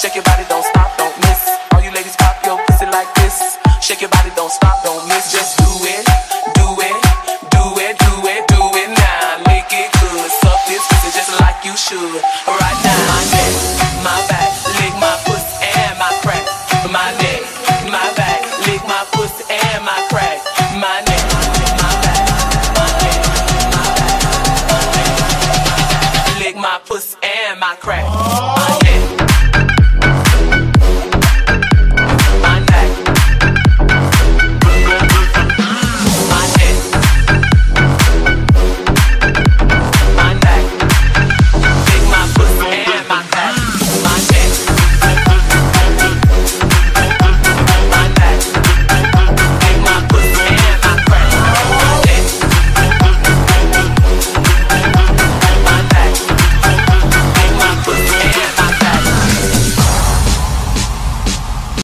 Shake your body, don't stop, don't miss. All you ladies pop your pussy like this. Shake your body, don't stop, don't miss. Just do it, do it, do it, do it, do it now. Make it good, suck this pussy just like you should. Right now, my neck, my back, lick my pussy and my crack. My neck, my back, lick my pussy and my crack. My neck,